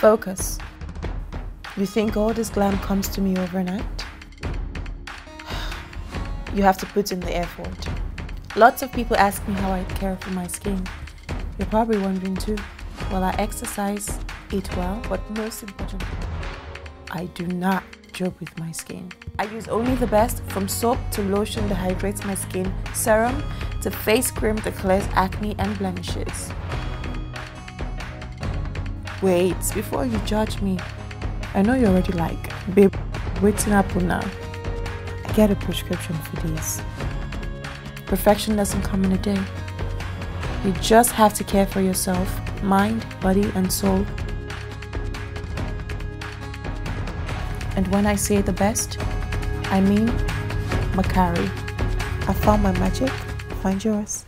Focus. You think all this glam comes to me overnight? You have to put in the effort. Lots of people ask me how I care for my skin. You're probably wondering too. Well, I exercise, eat well, but most importantly, I do not joke with my skin. I use only the best from soap to lotion that hydrates my skin, serum to face cream that clears acne and blemishes. Wait, before you judge me, I know you're already like, babe, waiting up now. I get a prescription for these. Perfection doesn't come in a day. You just have to care for yourself, mind, body, and soul. And when I say the best, I mean Makari. I found my magic, find yours.